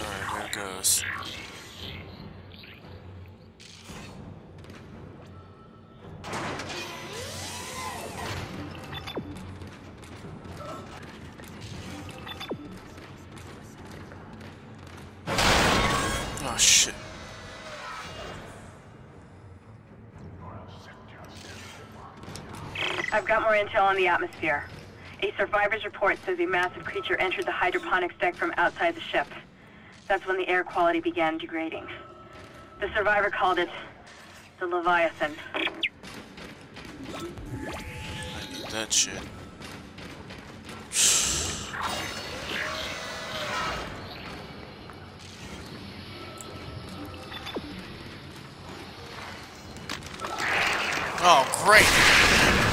Alright, here it goes. Oh shit. I've got more intel on the atmosphere. A survivor's report says a massive creature entered the hydroponics deck from outside the ship. That's when the air quality began degrading. The survivor called it the Leviathan. That shit. Oh, great!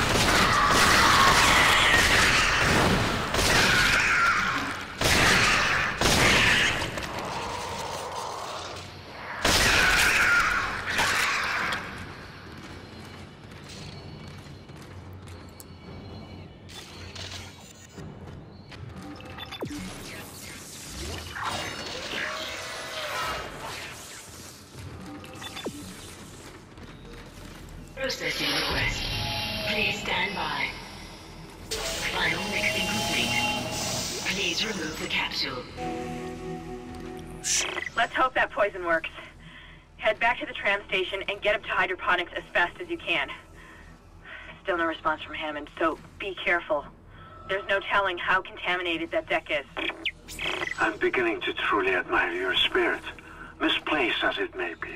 Processing request. Please stand by. Final mixing complete. Please remove the capsule. Shit. Let's hope that poison works. Head back to the tram station and get up to hydroponics as fast as you can. Still no response from Hammond, so be careful. There's no telling how contaminated that deck is. I'm beginning to truly admire your spirit, misplaced as it may be.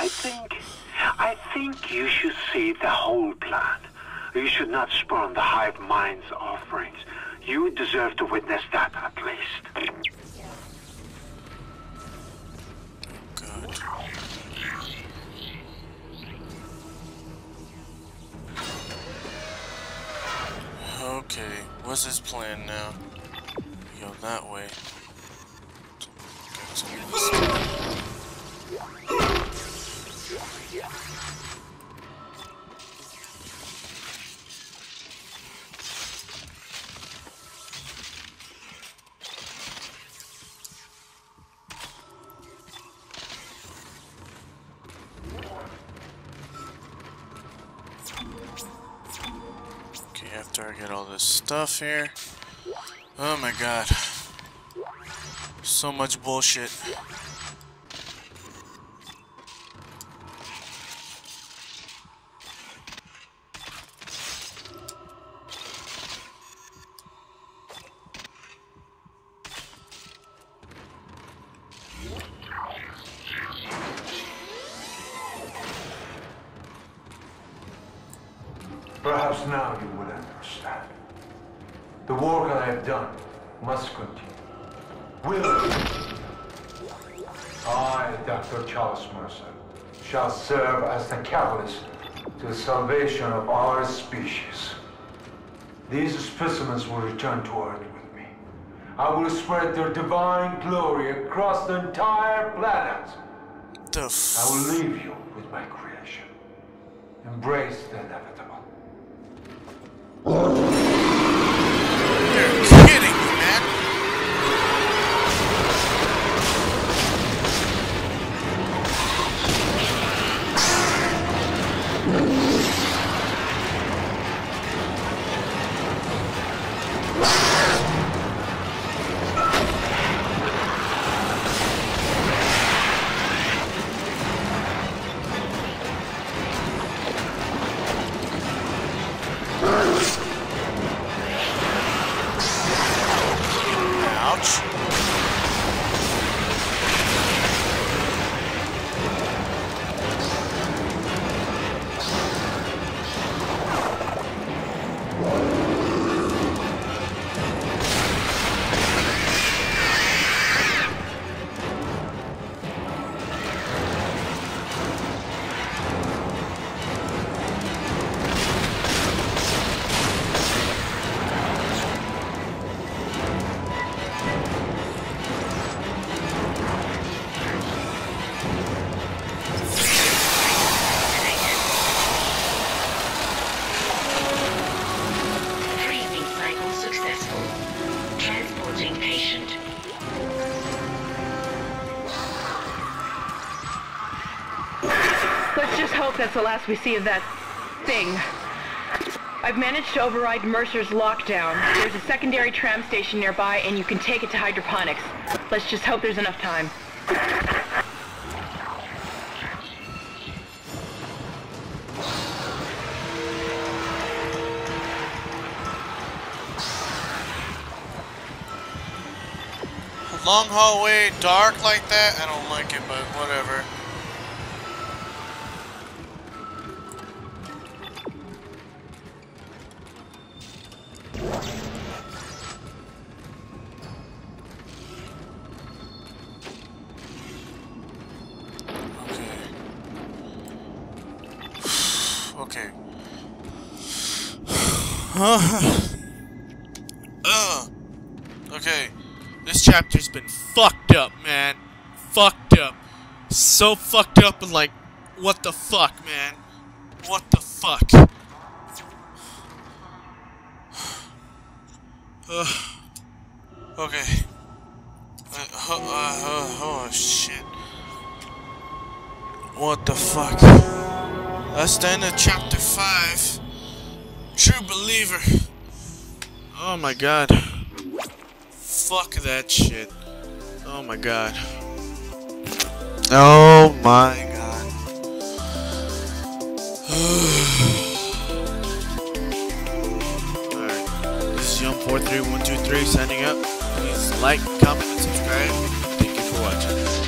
I think, I think you should see the whole plan. You should not spurn the hive mind's offerings. You deserve to witness that at least. Okay, what's his plan now? Go that way. Okay, after I get all this stuff here. Oh my god. So much bullshit. Perhaps now you will understand. The work I have done must continue. Will. I, Dr. Charles Mercer, shall serve as the catalyst to the salvation of our species. These specimens will return to Earth with me. I will spread their divine glory across the entire planet. The I will leave you with my creation. Embrace the inevitable. You're Hope that's the last we see of that thing. I've managed to override Mercer's lockdown. There's a secondary tram station nearby, and you can take it to hydroponics. Let's just hope there's enough time. Long hallway, dark like that? I don't like it, but whatever. Okay. Ugh. Okay. This chapter's been fucked up, man. Fucked up. So fucked up and like, what the fuck, man? What the fuck? Ugh. Okay. Uh, uh, uh, oh shit. What the fuck? That's the end of chapter 5. True believer. Oh my god. Fuck that shit. Oh my god. Oh my god. Alright. This is Yum43123 signing up. Please like, comment, and subscribe. Thank you for watching.